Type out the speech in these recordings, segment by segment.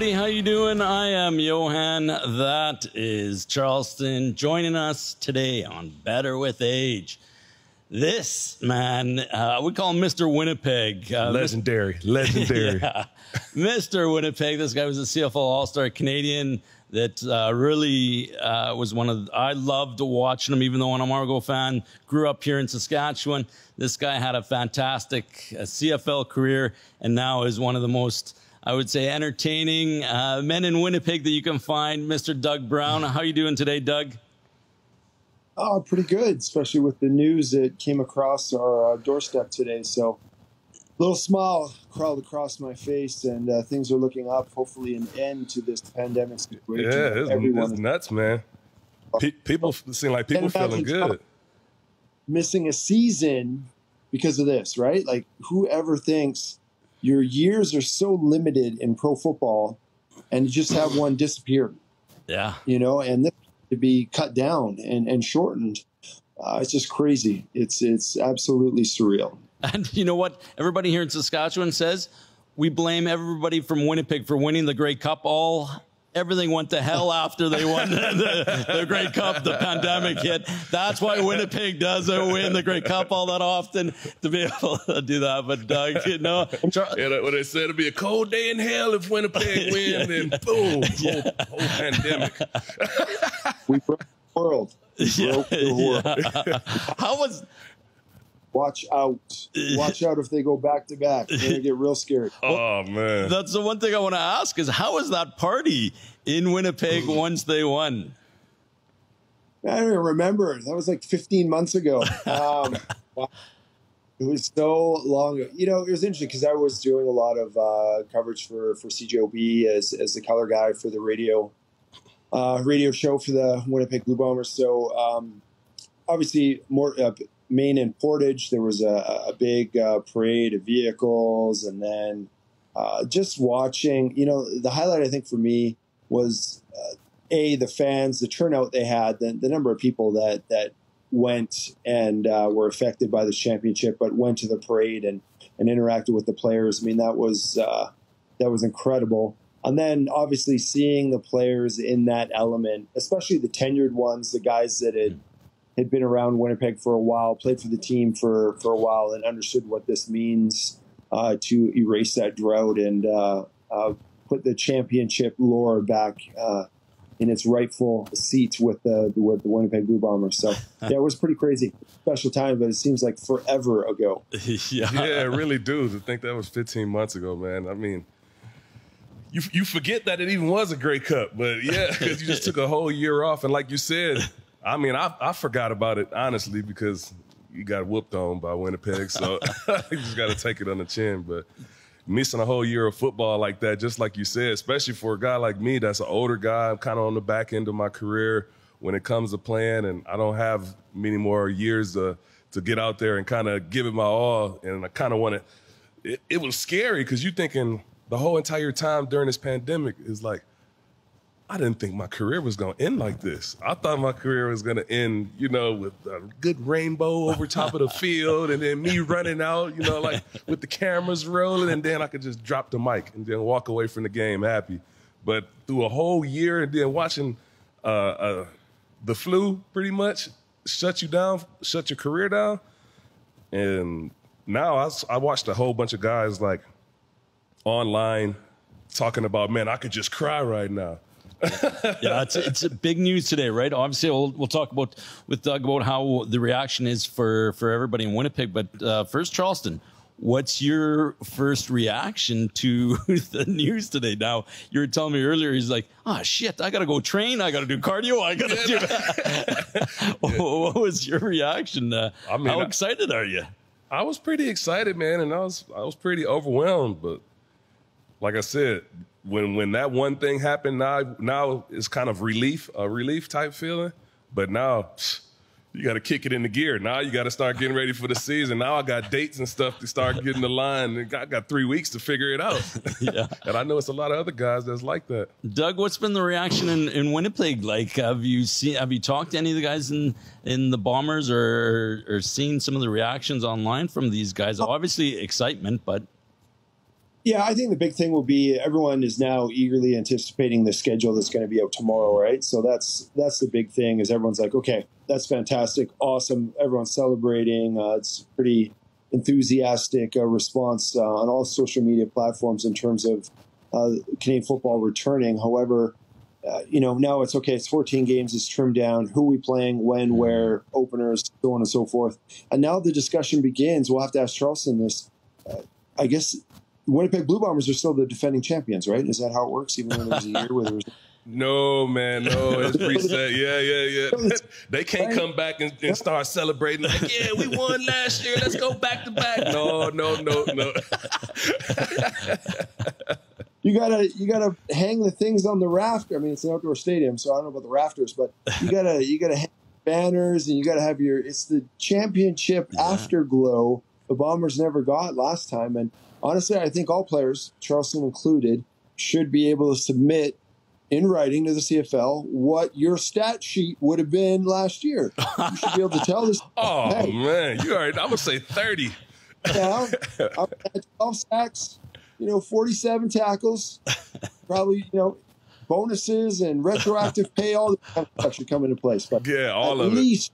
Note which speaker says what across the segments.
Speaker 1: Everybody, how you doing? I am Johann. That is Charleston joining us today on Better with Age. This man, uh, we call him Mr. Winnipeg.
Speaker 2: Uh, legendary, legendary.
Speaker 1: yeah. Mr. Winnipeg. This guy was a CFL All Star Canadian that uh, really uh, was one of the, I loved watching him, even though I'm an Argo fan. Grew up here in Saskatchewan. This guy had a fantastic uh, CFL career, and now is one of the most I would say entertaining uh, men in Winnipeg that you can find. Mr. Doug Brown, how are you doing today, Doug?
Speaker 3: Oh, pretty good, especially with the news that came across our uh, doorstep today. So, a little smile crawled across my face, and uh, things are looking up. Hopefully, an end to this pandemic situation.
Speaker 2: Yeah, it's, Everyone it's nuts, man. Pe- people seem like people feeling good.
Speaker 3: Missing a season because of this, right? Like, whoever thinks your years are so limited in pro football, and you just have one disappear.
Speaker 1: Yeah,
Speaker 3: you know, and this to be cut down and, and shortened. Uh, it's just crazy. It's it's absolutely surreal.
Speaker 1: And you know what? Everybody here in Saskatchewan says we blame everybody from Winnipeg for winning the Grey Cup all everything went to hell after they won the, the Grey Cup. The pandemic hit. That's why Winnipeg doesn't win the Grey Cup all that often to be able to do that. But Doug, you know,
Speaker 2: yeah, when they said it'd be a cold day in hell if Winnipeg wins, yeah. then boom, yeah. whole, whole pandemic.
Speaker 3: we broke the world. We
Speaker 1: yeah, broke the world. Yeah. How was
Speaker 3: watch out. Watch out if they go back to back. They're gonna get real scared.
Speaker 2: Oh man.
Speaker 1: That's the one thing I want to ask is how was that party in Winnipeg once they won?
Speaker 3: I don't even remember. That was like 15 months ago. Um, it was so long. You know, it was interesting because I was doing a lot of uh, coverage for for CJOB as as the color guy for the radio uh, radio show for the Winnipeg Blue Bombers. So um, obviously, more uh, Main and Portage, there was a, a big uh, parade of vehicles, and then uh, just watching. You know, the highlight I think for me was uh, a the fans, the turnout they had, the, the number of people that that went and uh, were affected by the championship, but went to the parade and and interacted with the players. I mean, that was uh, that was incredible. And then obviously seeing the players in that element, especially the tenured ones, the guys that had had been around Winnipeg for a while, played for the team for, for a while, and understood what this means uh, to erase that drought and uh, uh, put the championship lore back uh, in its rightful seat with the with the Winnipeg Blue Bombers. So yeah, it was pretty crazy, special time, but it seems like forever ago.
Speaker 2: yeah, yeah, I really do. To think that was 15 months ago, man. I mean. You, you forget that it even was a Grey Cup, but yeah, because you just took a whole year off, and like you said, I mean, I, I forgot about it honestly because you got whooped on by Winnipeg, so you just got to take it on the chin. But missing a whole year of football like that, just like you said, especially for a guy like me that's an older guy, I'm kind of on the back end of my career when it comes to playing, and I don't have many more years to to get out there and kind of give it my all. And I kind of want to. It, it was scary because you thinking the whole entire time during this pandemic is like I didn't think my career was going to end like this. I thought my career was going to end, you know, with a good rainbow over top of the field and then me running out, you know, like with the cameras rolling and then I could just drop the mic and then walk away from the game happy. But through a whole year and then watching uh, uh, the flu pretty much shut you down, shut your career down. And now I, I watched a whole bunch of guys like online talking about, man, I could just cry right now
Speaker 1: yeah, it's it's big news today, right? Obviously, we'll we'll talk about with Doug about how the reaction is for for everybody in Winnipeg. But uh, first, Charleston, what's your first reaction to the news today? Now, you were telling me earlier, he's like, "Ah, oh, shit, I got to go train. I got to do cardio. I got to do." yeah. what was your reaction? Uh, I mean, how excited are you?
Speaker 2: I was pretty excited, man, and I was I was pretty overwhelmed, but like I said, when when that one thing happened, now now it's kind of relief, a relief type feeling. But now you got to kick it into gear. Now you got to start getting ready for the season. Now I got dates and stuff to start getting the line. I got three weeks to figure it out. yeah, and I know it's a lot of other guys that's like that.
Speaker 1: Doug, what's been the reaction in, in Winnipeg? Like, have you seen? Have you talked to any of the guys in in the Bombers, or or seen some of the reactions online from these guys? Oh. Obviously, excitement, but
Speaker 3: Yeah, I think the big thing will be everyone is now eagerly anticipating the schedule that's going to be out tomorrow, right? So that's that's the big thing is everyone's like, okay, that's fantastic, awesome, everyone's celebrating. Uh, it's pretty enthusiastic uh, response uh, on all social media platforms in terms of uh, Canadian football returning. However, uh, you know now it's okay. It's 14 games. It's trimmed down. Who we playing? When? Where? Openers? So on and so forth. And now the discussion begins. We'll have to ask Charleston this. Uh, I guess Winnipeg Blue Bombers are still the defending champions, right? Is that how it works? Even when there was a year where there was.
Speaker 2: No, man, no, it's reset. Yeah, yeah, yeah. they can't come back and, and, start celebrating like, yeah, we won last year. Let's go back to back. No, no, no, no.
Speaker 3: you gotta you gotta hang the things on the rafter. I mean, it's an outdoor stadium, so I don't know about the rafters, but you gotta you gotta hang banners and you gotta have your. It's the championship yeah. afterglow the Bombers never got last time, and honestly, I think all players, Charleston included, should be able to submit in writing to the CFL what your stat sheet would have been last year. You should be able to tell this.
Speaker 2: oh hey, man, you already. I'm gonna say thirty.
Speaker 3: Yeah, I had twelve sacks. You know, forty-seven tackles. Probably, you know, bonuses and retroactive pay. All the stuff should come into place. But
Speaker 2: yeah, all of
Speaker 3: least,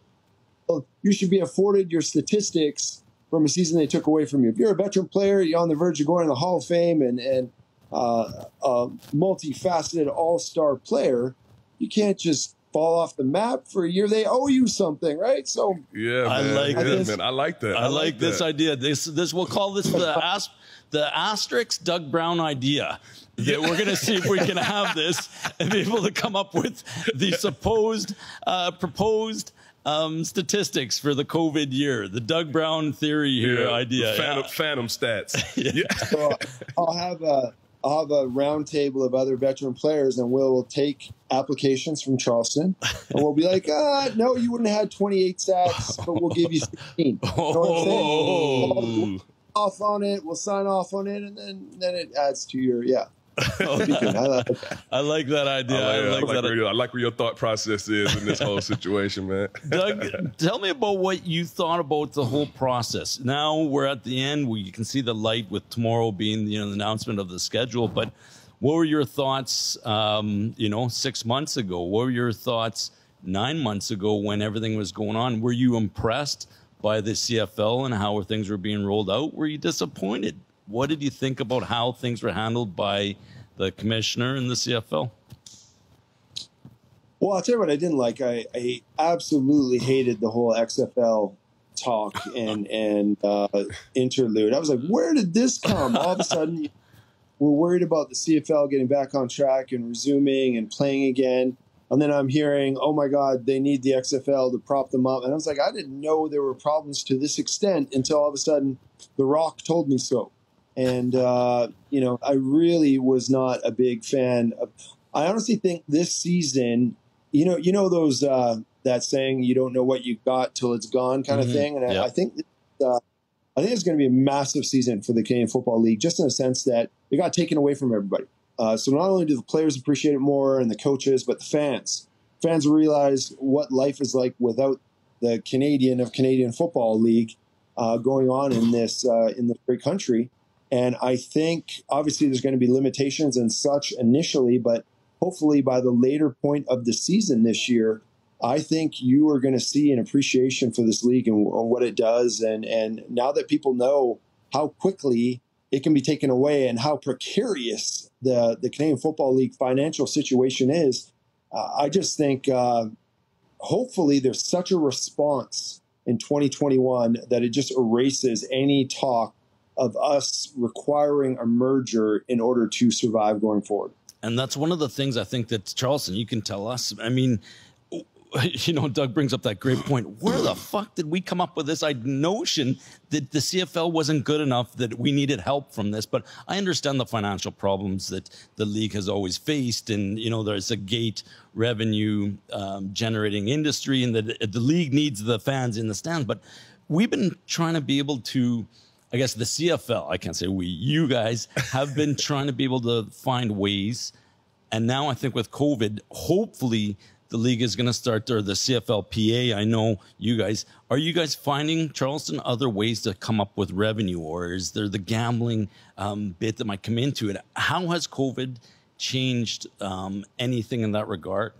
Speaker 3: it. You should be afforded your statistics from a season they took away from you. If you're a veteran player, you're on the verge of going to the Hall of Fame and and uh, a multifaceted All Star player, you can't just fall off the map for a year. They owe you something, right? So
Speaker 2: yeah, man. I like this. Man. I like that.
Speaker 1: I, I like, like this idea. This this we'll call this the as, the asterisk Doug Brown idea. That we're going to see if we can have this and be able to come up with the supposed uh, proposed um, statistics for the COVID year, the Doug Brown theory here
Speaker 2: yeah,
Speaker 1: idea.
Speaker 2: Phantom, yeah. phantom stats. yeah.
Speaker 3: So I'll have a I'll have a roundtable of other veteran players, and we'll take applications from Charleston, and we'll be like, ah, no, you wouldn't have had 28 sacks, but we'll give you 16. oh. We'll off on it, we'll sign off on it, and then then it adds to your yeah.
Speaker 1: I like that idea. I like, I like, I like
Speaker 2: that. Where your, I like where your thought process is in this whole situation, man.
Speaker 1: Doug, tell me about what you thought about the whole process. Now we're at the end. We can see the light with tomorrow being you know the announcement of the schedule. But what were your thoughts? Um, you know, six months ago. What were your thoughts nine months ago when everything was going on? Were you impressed by the CFL and how things were being rolled out? Were you disappointed? What did you think about how things were handled by the commissioner and the CFL?
Speaker 3: Well, I'll tell you what I didn't like. I, I absolutely hated the whole XFL talk and and uh, interlude. I was like, where did this come? All of a sudden, we're worried about the CFL getting back on track and resuming and playing again. And then I'm hearing, oh my God, they need the XFL to prop them up. And I was like, I didn't know there were problems to this extent until all of a sudden The Rock told me so and uh, you know, I really was not a big fan of. I honestly think this season, you know, you know those uh, that saying, "You don't know what you got till it's gone," kind mm-hmm. of thing, and yep. I, I, think. Uh, I think it's going to be a massive season for the Canadian Football League, just in a sense that it got taken away from everybody. Uh, so not only do the players appreciate it more and the coaches, but the fans. Fans realize what life is like without the Canadian of Canadian Football League uh, going on in this uh, in this great country. And I think obviously there's going to be limitations and such initially, but hopefully by the later point of the season this year, I think you are going to see an appreciation for this league and what it does. And, and now that people know how quickly it can be taken away and how precarious the, the Canadian Football League financial situation is, uh, I just think uh, hopefully there's such a response in 2021 that it just erases any talk of us requiring a merger in order to survive going forward.
Speaker 1: And that's one of the things I think that Charleston, you can tell us. I mean, you know, Doug brings up that great point. Where the fuck did we come up with this notion that the CFL wasn't good enough, that we needed help from this? But I understand the financial problems that the league has always faced. And, you know, there's a gate revenue um, generating industry, and the, the league needs the fans in the stands. But we've been trying to be able to I guess the CFL, I can't say we, you guys have been trying to be able to find ways. And now I think with COVID, hopefully the league is going to start, or the CFLPA. I know you guys. Are you guys finding Charleston other ways to come up with revenue, or is there the gambling um, bit that might come into it? How has COVID changed um, anything in that regard?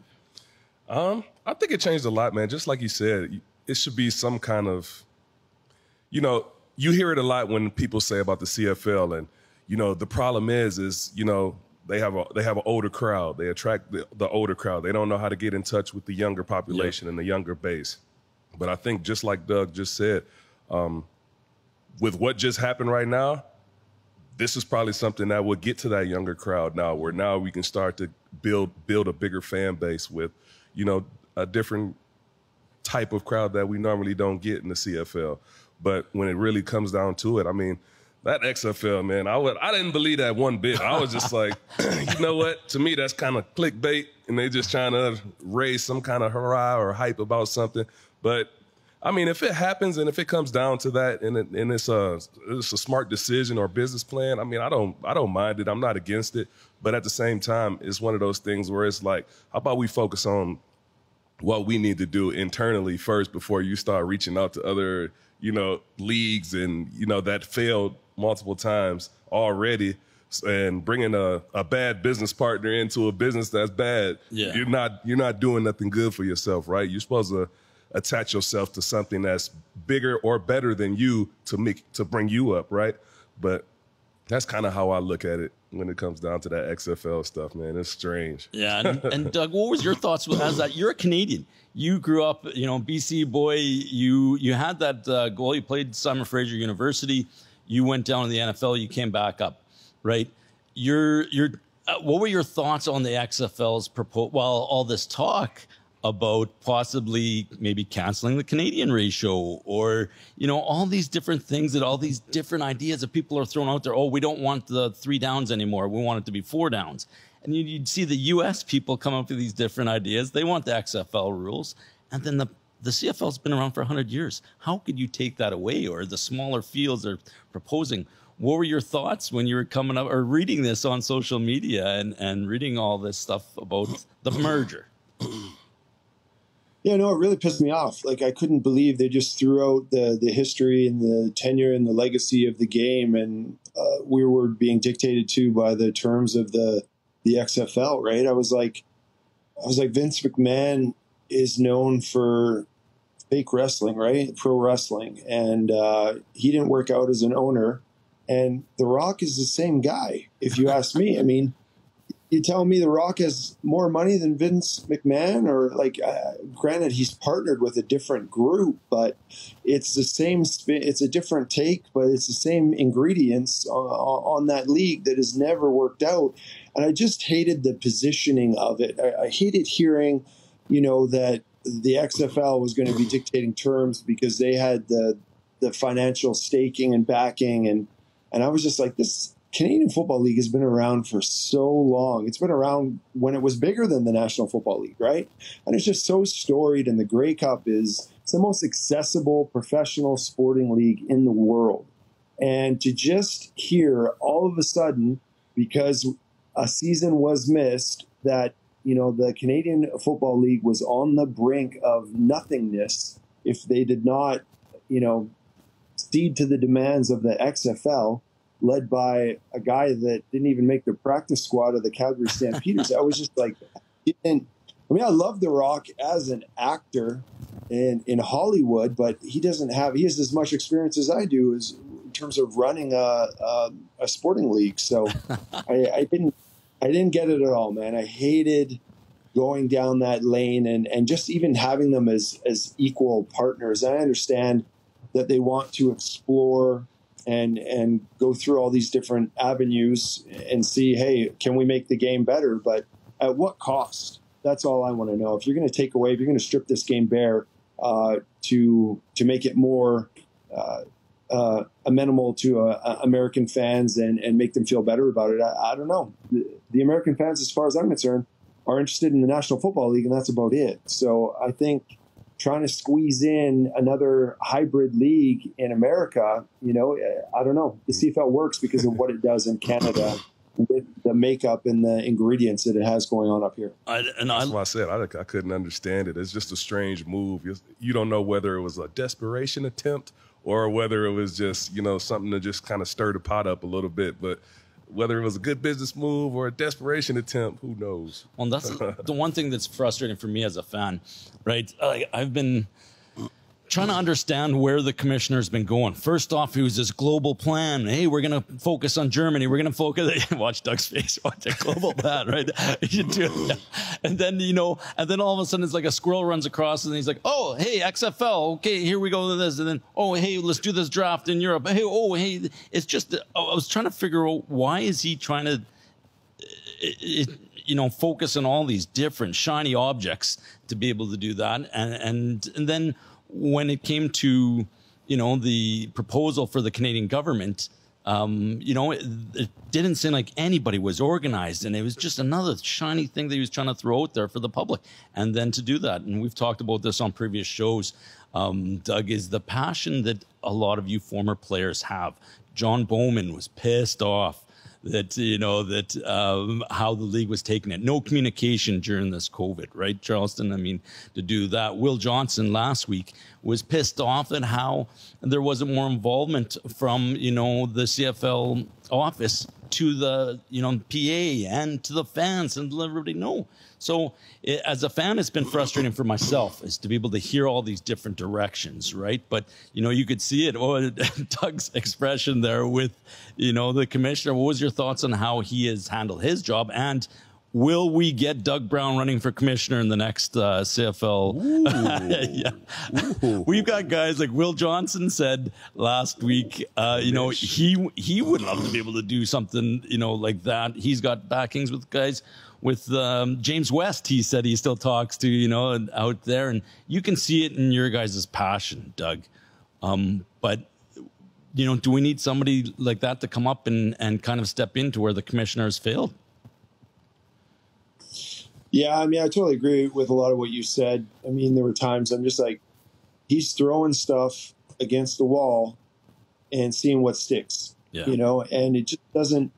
Speaker 2: Um, I think it changed a lot, man. Just like you said, it should be some kind of, you know, you hear it a lot when people say about the CFL, and you know, the problem is, is you know, they have a they have an older crowd. They attract the, the older crowd. They don't know how to get in touch with the younger population and the younger base. But I think just like Doug just said, um, with what just happened right now, this is probably something that will get to that younger crowd now, where now we can start to build build a bigger fan base with, you know, a different type of crowd that we normally don't get in the CFL. But when it really comes down to it, I mean, that XFL, man, I would I didn't believe that one bit. I was just like, you know what? To me, that's kind of clickbait, and they just trying to raise some kind of hurrah or hype about something. But I mean, if it happens and if it comes down to that, and, it, and it's a it's a smart decision or business plan, I mean, I don't I don't mind it. I'm not against it, but at the same time, it's one of those things where it's like, how about we focus on what we need to do internally first before you start reaching out to other you know leagues and you know that failed multiple times already and bringing a, a bad business partner into a business that's bad
Speaker 1: Yeah.
Speaker 2: you're not you're not doing nothing good for yourself right? You're supposed to attach yourself to something that's bigger or better than you to make to bring you up right? But that's kind of how i look at it when it comes down to that xfl stuff man it's strange
Speaker 1: Yeah, and, and Doug, what was your thoughts with- as that? You're a Canadian. You grew up, you know, BC boy. You you had that uh, goal. You played Simon Fraser University. You went down to the NFL. You came back up, right? You're you're. Uh, what were your thoughts on the XFL's proposal? While all this talk about possibly maybe canceling the Canadian ratio or, you know, all these different things that all these different ideas that people are throwing out there. Oh, we don't want the three downs anymore. We want it to be four downs. And you'd, see the US people come up with these different ideas. They want the XFL rules. And then the, the CFL's been around for 100 years. How could you take that away? Or the smaller fields are proposing. What were your thoughts when you were coming up or reading this on social media and, and reading all this stuff about the merger?
Speaker 3: Yeah, no, it really pissed me off. Like I couldn't believe they just threw out the the history and the tenure and the legacy of the game, and uh, we were being dictated to by the terms of the the XFL. Right? I was like, I was like, Vince McMahon is known for fake wrestling, right? Pro wrestling, and uh, he didn't work out as an owner. And The Rock is the same guy, if you ask me. I mean, you telling me The Rock has more money than Vince McMahon, or like, uh, granted, he's partnered with a different group, but it's the same. It's a different take, but it's the same ingredients on, on that league that has never worked out. And I just hated the positioning of it. I, I hated hearing, you know, that the XFL was going to be dictating terms because they had the the financial staking and backing and and I was just like this Canadian Football League has been around for so long. It's been around when it was bigger than the National Football League, right? And it's just so storied. And the Grey Cup is it's the most accessible professional sporting league in the world. And to just hear all of a sudden, because a season was missed, that you know the Canadian Football League was on the brink of nothingness if they did not, you know, cede to the demands of the XFL led by a guy that didn't even make the practice squad of the Calgary Stampeders. I was just like, and I mean, I love The Rock as an actor in in Hollywood, but he doesn't have he has as much experience as I do as in terms of running a a, a sporting league. So I, I didn't I didn't get it at all, man. I hated going down that lane and and just even having them as as equal partners. I understand that they want to explore and and go through all these different avenues and see, hey, can we make the game better? But at what cost? That's all I want to know. If you're going to take away, if you're going to strip this game bare uh, to to make it more uh, uh, amenable to uh, American fans and and make them feel better about it, I, I don't know. The, the American fans, as far as I'm concerned, are interested in the National Football League, and that's about it. So I think trying to squeeze in another hybrid league in America, you know, I don't know. The CFL works because of what it does in Canada with the makeup and the ingredients that it has going on up here.
Speaker 1: I, and I,
Speaker 2: That's why I said I, I couldn't understand it. It's just a strange move. You, you don't know whether it was a desperation attempt or whether it was just you know something to just kind of stir the pot up a little bit. But whether it was a good business move or a desperation attempt, who knows?
Speaker 1: Well, that's the one thing that's frustrating for me as a fan, right? Like I've been trying to understand where the commissioner's been going. First off, it was this global plan. Hey, we're going to focus on Germany. We're going to focus. Watch Doug's face. Watch a global plan, right? and then you know, and then all of a sudden it's like a squirrel runs across, and he's like, "Oh, hey, XFL. Okay, here we go to this." And then, "Oh, hey, let's do this draft in Europe." Hey, oh, hey, it's just. I was trying to figure out why is he trying to. It, you know, focus on all these different shiny objects to be able to do that, and and and then when it came to, you know, the proposal for the Canadian government, um, you know, it, it, didn't seem like anybody was organized, and it was just another shiny thing that he was trying to throw out there for the public. And then to do that, and we've talked about this on previous shows, um, Doug, is the passion that a lot of you former players have. John Bowman was pissed off that you know that um, how the league was taking it. No communication during this COVID, right, Charleston? I mean, to do that. Will Johnson last week was pissed off at how there wasn't more involvement from you know the CFL office to the you know PA and to the fans and let everybody know. So it, as a fan, it's been frustrating for myself is to be able to hear all these different directions, right? But you know, you could see it. Oh, Doug's expression there with you know the commissioner. What was your thoughts on how he has handled his job and? Will we get Doug Brown running for commissioner in the next uh, CFL? yeah. We've got guys like Will Johnson said last week. Uh, you know, he he would love to be able to do something. You know, like that. He's got backings with guys with um, James West. He said he still talks to you know and out there, and you can see it in your guys' passion, Doug. Um, but you know, do we need somebody like that to come up and and kind of step into where the commissioners failed?
Speaker 3: Yeah, I mean, I totally agree with a lot of what you said. I mean, there were times I'm just like, he's throwing stuff against the wall and seeing what sticks,
Speaker 1: Yeah.
Speaker 3: you know, and it just doesn't.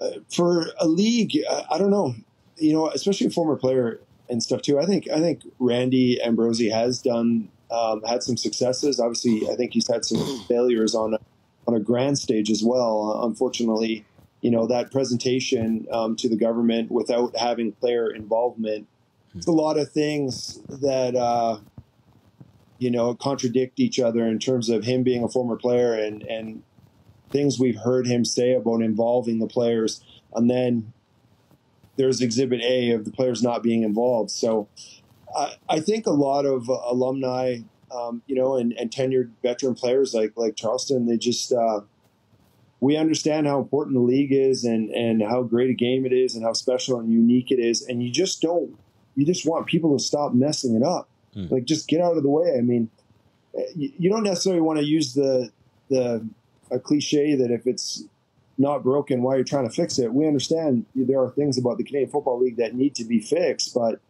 Speaker 3: Uh, for a league, I, I don't know, you know, especially a former player and stuff too. I think I think Randy Ambrosie has done um, had some successes. Obviously, I think he's had some failures on a, on a grand stage as well. Unfortunately, you know that presentation um, to the government without having player involvement. It's a lot of things that uh, you know contradict each other in terms of him being a former player and and things we've heard him say about involving the players, and then there's Exhibit A of the players not being involved. So I, I think a lot of alumni, um, you know, and, and tenured veteran players like like Charleston, they just uh, we understand how important the league is and and how great a game it is and how special and unique it is, and you just don't you just want people to stop messing it up.
Speaker 1: Hmm.
Speaker 3: Like just get out of the way. I mean, you, you don't necessarily want to use the the a cliche that if it's not broken, why you're trying to fix it. We understand there are things about the Canadian Football League that need to be fixed, but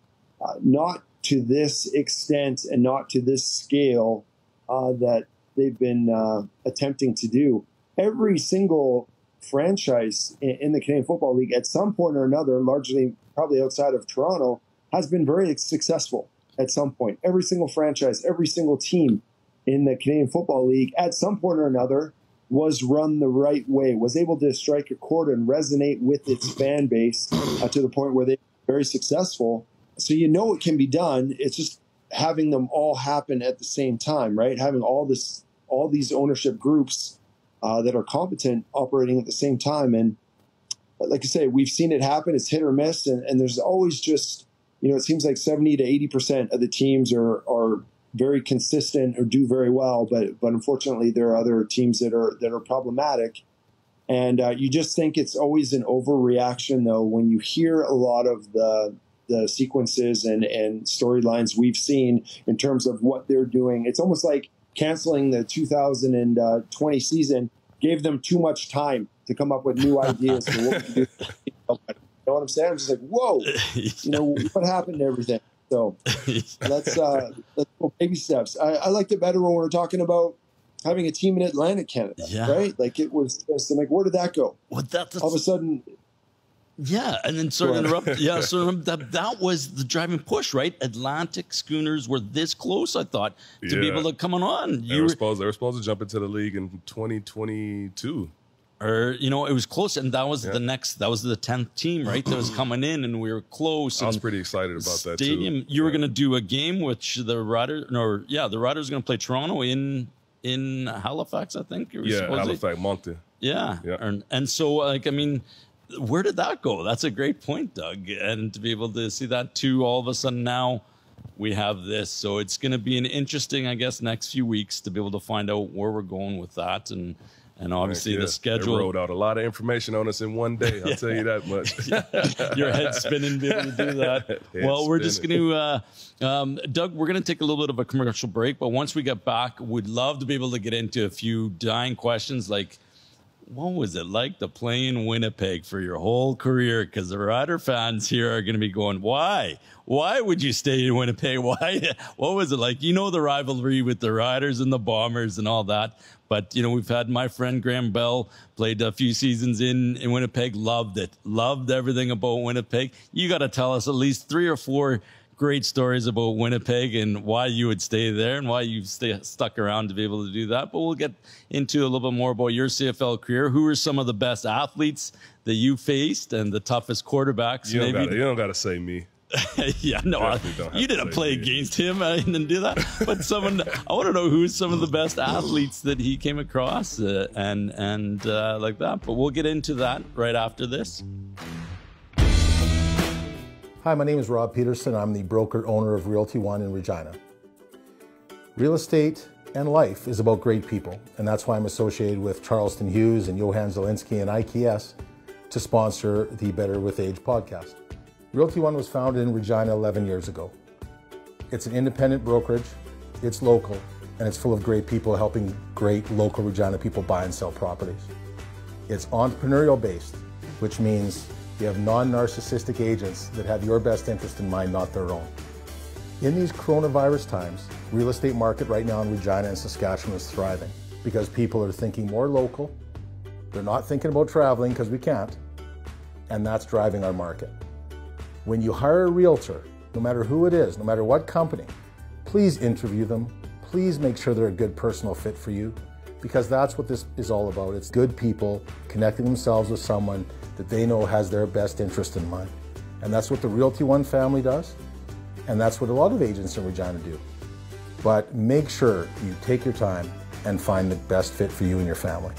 Speaker 3: uh, not to this extent and not to this scale uh, that they've been uh, attempting to do. Every single franchise in, the Canadian Football League, at some point or another, largely probably outside of Toronto, has been very successful at some point. Every single franchise, every single team in the Canadian Football League, at some point or another, was run the right way, was able to strike a chord and resonate with its fan base uh, to the point where they were very successful. So you know it can be done. It's just having them all happen at the same time, right? Having all this, all these ownership groups uh, that are competent operating at the same time. And like I say, we've seen it happen. It's hit or miss, and, and there's always just, you know, it seems like 70 to 80 percent of the teams are are very consistent or do very well, but but unfortunately there are other teams that are that are problematic. And uh, you just think it's always an overreaction, though, when you hear a lot of the the sequences and and storylines we've seen in terms of what they're doing. It's almost like canceling the 2020 season gave them too much time to come up with new ideas for what to do. You know what I'm saying? I'm just like, whoa, you know what happened to everything. So let's uh, let's go baby steps. I, I liked it better when we were talking about having a team in Atlantic Canada,
Speaker 1: Yeah.
Speaker 3: right? Like it was just I'm like, where did that go?
Speaker 1: Well, that's
Speaker 3: All of a sudden,
Speaker 1: Yeah, and then sorry to interrupt. Yeah, so that that was the driving push, right? Atlantic schooners were this close, I thought, to be able to come on.
Speaker 2: They
Speaker 1: You
Speaker 2: were
Speaker 1: were,
Speaker 2: supposed they were supposed to jump into the league in 2022.
Speaker 1: or er, you know, it was close, and that was
Speaker 2: Yeah.
Speaker 1: the next. That was the tenth team, right? That was coming in, and we were close.
Speaker 2: I was pretty excited about that
Speaker 1: stadium. You were going to do a game which the Riders, or yeah, the Riders going to play Toronto in in Halifax, I think.
Speaker 2: yeah, Halifax, Moncton.
Speaker 1: Yeah.
Speaker 2: Yeah.
Speaker 1: And, and so, like, I mean, where did that go? That's a great point, Doug. And to be able to see that too, all of a sudden now we have this. So it's going to be an interesting, I guess, next few weeks to be able to find out where we're going with that. And, and obviously
Speaker 2: Yeah,
Speaker 1: the
Speaker 2: They
Speaker 1: schedule.
Speaker 2: rolled out a lot of information on us in one day. I'll tell you that much.
Speaker 1: your head spinning be able to do that.
Speaker 2: Head
Speaker 1: well, we're just going to, uh, um, Doug, we're going to take a little bit of a commercial break, but once we get back, we'd love to be able to get into a few dying questions like, what was it like to play in Winnipeg for your whole career? Because the Rider fans here are going to be going, why? Why would you stay in Winnipeg? Why? What was it like? You know the rivalry with the Riders and the Bombers and all that. But you know we've had my friend Graham Bell played a few seasons in in Winnipeg, loved it, loved everything about Winnipeg. You got to tell us at least three or four great stories about Winnipeg and why you would stay there and why you stay stuck around to be able to do that. But we'll get into a little bit more about your CFL career. Who are some of the best athletes that you faced and the toughest quarterbacks?
Speaker 2: You don't
Speaker 1: maybe?
Speaker 2: gotta, you don't gotta say me.
Speaker 1: yeah, no, I,
Speaker 2: don't
Speaker 1: you didn't play
Speaker 2: me.
Speaker 1: against him. I didn't do that. But someone, I want to know who's some of the best athletes that he came across uh, and and uh, like that. But we'll get into that right after this.
Speaker 4: Hi, my name is Rob Peterson. I'm the broker owner of Realty One in Regina. Real estate and life is about great people, and that's why I'm associated with Charleston Hughes and Johann Lozinski and IKS to sponsor the Better with Age podcast. Realty One was founded in Regina 11 years ago. It's an independent brokerage, it's local, and it's full of great people helping great local Regina people buy and sell properties. It's entrepreneurial based, which means you have non narcissistic agents that have your best interest in mind, not their own. In these coronavirus times, real estate market right now in Regina and Saskatchewan is thriving because people are thinking more local. They're not thinking about traveling because we can't, and that's driving our market. When you hire a realtor, no matter who it is, no matter what company, please interview them. Please make sure they're a good personal fit for you because that's what this is all about. It's good people connecting themselves with someone that they know has their best interest in mind. And that's what the Realty One family does. And that's what a lot of agents in Regina do. But make sure you take your time and find the best fit for you and your family.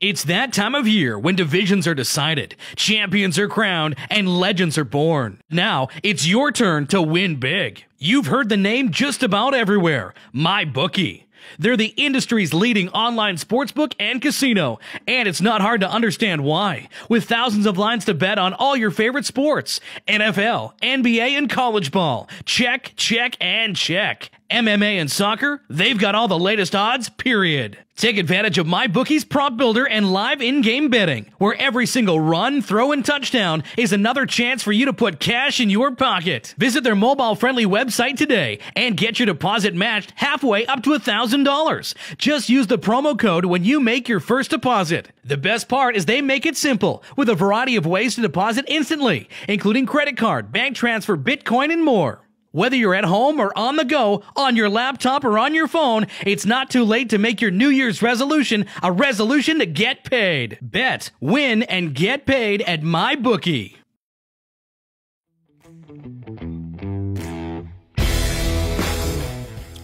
Speaker 5: It's that time of year when divisions are decided, champions are crowned, and legends are born. Now, it's your turn to win big. You've heard the name just about everywhere MyBookie. They're the industry's leading online sportsbook and casino, and it's not hard to understand why. With thousands of lines to bet on all your favorite sports NFL, NBA, and college ball. Check, check, and check. MMA and soccer, they've got all the latest odds, period. Take advantage of MyBookie's prop builder and live in-game betting, where every single run, throw, and touchdown is another chance for you to put cash in your pocket. Visit their mobile-friendly website today and get your deposit matched halfway up to $1,000. Just use the promo code when you make your first deposit. The best part is they make it simple with a variety of ways to deposit instantly, including credit card, bank transfer, Bitcoin, and more. Whether you're at home or on the go, on your laptop or on your phone, it's not too late to make your New Year's resolution a resolution to get paid. Bet, win, and get paid at MyBookie.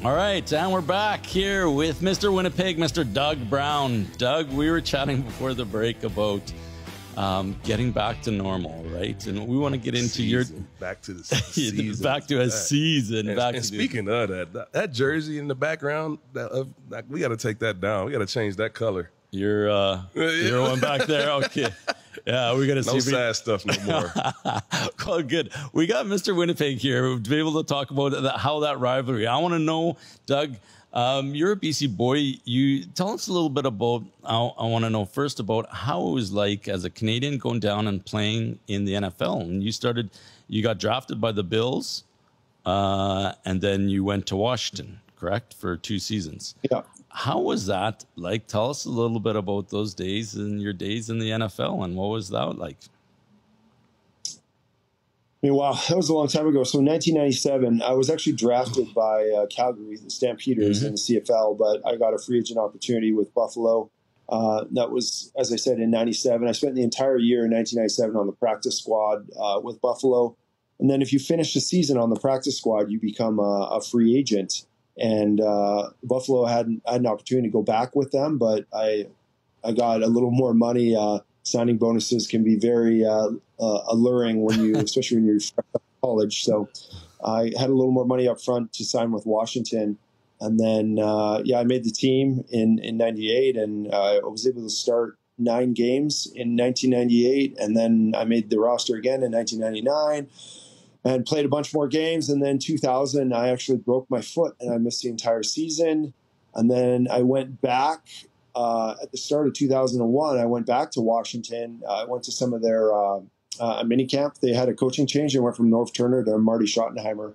Speaker 1: All right, and we're back here with Mr. Winnipeg, Mr. Doug Brown. Doug, we were chatting before the break about um, getting back to normal, right? And we want to get into your
Speaker 2: back to the season.
Speaker 1: back to a
Speaker 2: Back.
Speaker 1: season.
Speaker 2: And,
Speaker 1: back
Speaker 2: and
Speaker 1: to
Speaker 2: speaking of that, that, jersey in the background, that, uh, we got to take that down. We got to change that color.
Speaker 1: you're uh, you're one back there. Okay, yeah, we got to see.
Speaker 2: No
Speaker 1: if we-
Speaker 2: sad stuff no more.
Speaker 1: well, good. We got Mr. Winnipeg here to be able to talk about how that rivalry. I want to know, Doug. Um, you're a BC boy. You tell us a little bit about. I, I want to know first about how it was like as a Canadian going down and playing in the NFL. And you started, you got drafted by the Bills, uh, and then you went to Washington. correct, for two seasons.
Speaker 3: Yeah.
Speaker 1: How was that like? Tell us a little bit about those days and your days in the NFL, and what was that like?
Speaker 3: I mean, wow, that was a long time ago. So in 1997, I was actually drafted by uh, Calgary, the Stampeders, mm-hmm. in the CFL, but I got a free agent opportunity with Buffalo. Uh, that was, as I said, in 97. I spent the entire year in 1997 on the practice squad uh, with Buffalo. And then if you finish the season on the practice squad, you become a, a free agent. And uh, Buffalo had, had an opportunity to go back with them, but I I got a little more money uh, signing bonuses can be very uh, uh, alluring when you, especially when you're college. So I had a little more money up front to sign with Washington. And then, uh, yeah, I made the team in, in 98 and uh, I was able to start nine games in 1998. And then I made the roster again in 1999 and played a bunch more games. And then 2000, I actually broke my foot and I missed the entire season. And then I went back uh, at the start of 2001, I went back to Washington. Uh, I went to some of their uh, uh mini camp. They had a coaching change. They went from Norv Turner to Marty Schottenheimer.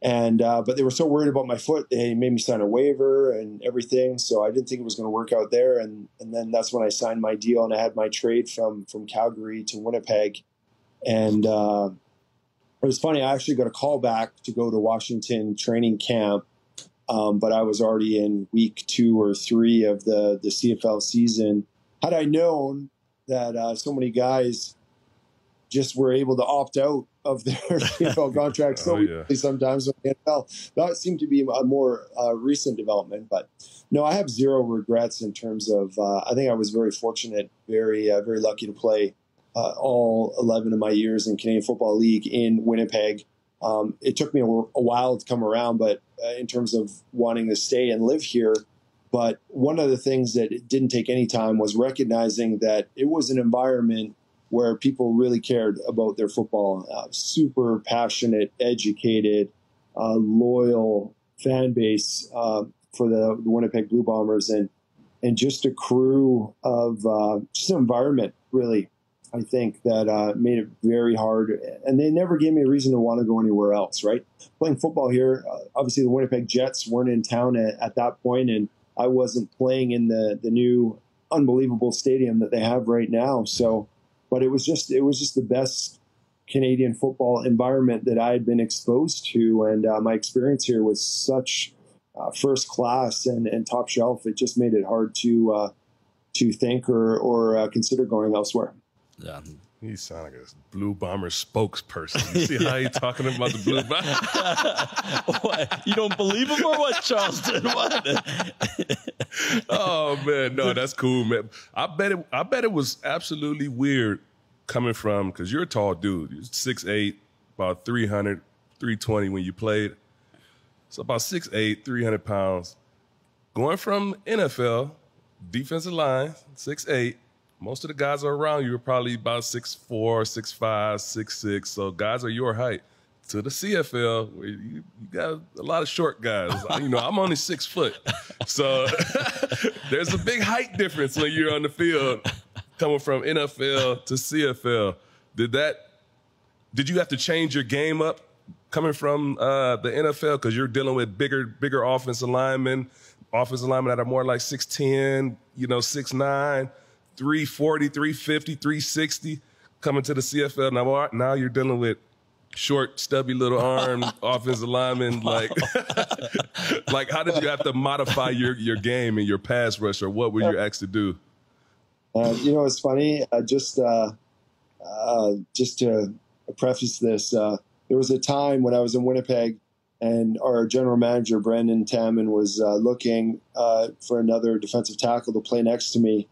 Speaker 3: And uh, but they were so worried about my foot, they made me sign a waiver and everything. So I didn't think it was going to work out there. And and then that's when I signed my deal and I had my trade from from Calgary to Winnipeg. And uh, it was funny. I actually got a call back to go to Washington training camp um, but I was already in week two or three of the the CFL season. Had I known that uh, so many guys just were able to opt out of their CFL contracts so oh, yeah. sometimes with the NFL, that seemed to be a more uh, recent development. But no, I have zero regrets in terms of. Uh, I think I was very fortunate, very uh, very lucky to play uh, all 11 of my years in Canadian Football League in Winnipeg. Um, it took me a, a, while to come around, but uh, in terms of wanting to stay and live here. But one of the things that didn't take any time was recognizing that it was an environment where people really cared about their football. Uh, super passionate, educated, uh, loyal fan base uh, for the, Winnipeg Blue Bombers, and and just a crew of uh, just an environment really I think that uh, made it very hard, and they never gave me a reason to want to go anywhere else. Right, playing football here, uh, obviously the Winnipeg Jets weren't in town at, at, that point, and I wasn't playing in the the new unbelievable stadium that they have right now. So, but it was just it was just the best Canadian football environment that I had been exposed to, and uh, my experience here was such uh, first class and, and top shelf. It just made it hard to uh, to think or or uh, consider going elsewhere.
Speaker 2: Yeah. He sound like a Blue Bomber spokesperson. You see how he talking about the Blue Bomber?
Speaker 1: what? You don't believe him or what, Charleston? What?
Speaker 2: oh man, no, that's cool, man. I bet it. I bet it was absolutely weird coming from because you're a tall dude. You're 6'8", about 300, 320 when you played. So about 6'8", 300 pounds. Going from NFL defensive line, 6'8", most of the guys are around you are probably about six four, six five, six six. So guys are your height. To the CFL, where you, you got a lot of short guys. you know, I'm only six foot, so there's a big height difference when you're on the field coming from NFL to CFL. Did that? Did you have to change your game up coming from uh, the NFL because you're dealing with bigger, bigger offensive linemen, offensive linemen that are more like six ten, you know, six nine 340, 350, 360 coming to the CFL. Now, now you're dealing with short, stubby little arm offensive lineman. Like, like how did you have to modify your, your game and your pass rush, or what were you asked to do?
Speaker 3: Uh, you know, it's funny. I just uh, uh, just to preface this, uh, there was a time when I was in Winnipeg, and our general manager Brendan Taman was uh, looking uh, for another defensive tackle to play next to me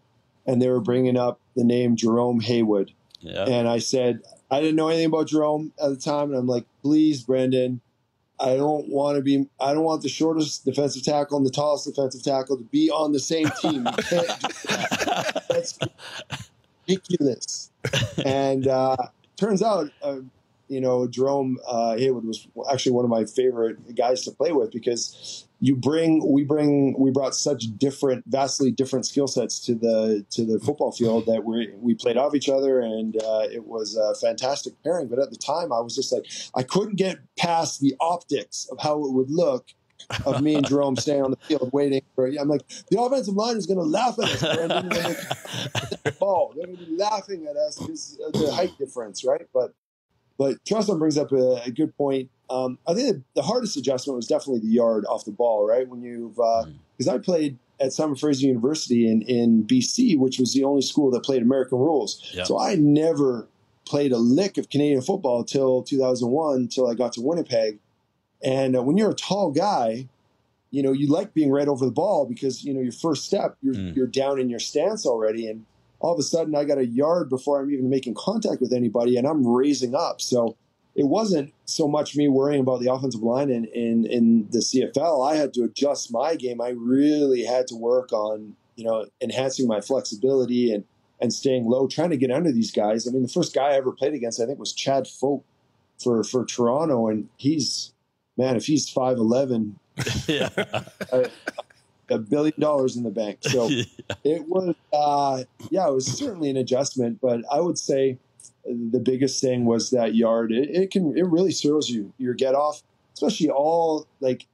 Speaker 3: and they were bringing up the name Jerome Haywood. Yeah. And I said, I didn't know anything about Jerome at the time. And I'm like, please, Brendan, I don't want to be, I don't want the shortest defensive tackle and the tallest defensive tackle to be on the same team. That's ridiculous. And uh, turns out, uh, you know, Jerome uh, Haywood was actually one of my favorite guys to play with because you bring we bring we brought such different vastly different skill sets to the to the football field that we we played off each other and uh, it was a fantastic pairing but at the time I was just like I couldn't get past the optics of how it would look of me and Jerome staying on the field waiting for. I'm like, the offensive line is going to laugh at us, Brendan. They're ball. They're going to be laughing at us because of the height difference, right? But but Charleston brings up a, a good point. Um, I think the hardest adjustment was definitely the yard off the ball, right? When you've because uh, I played at Simon Fraser University in in BC, which was the only school that played American rules. Yep. So I never played a lick of Canadian football until 2001, until I got to Winnipeg. And uh, when you're a tall guy, you know you like being right over the ball because you know your first step you're mm. you're down in your stance already, and all of a sudden I got a yard before I'm even making contact with anybody, and I'm raising up. So it wasn't so much me worrying about the offensive line in, in, in the CFL. I had to adjust my game. I really had to work on, you know, enhancing my flexibility and, and staying low, trying to get under these guys. I mean, the first guy I ever played against, I think, was Chad Folk for, for Toronto. And he's, man, if he's 5'11, yeah. a, a billion dollars in the bank. So yeah. it was, uh, yeah, it was certainly an adjustment, but I would say the biggest thing was that yard. It, it can it really serves you your get off, especially all like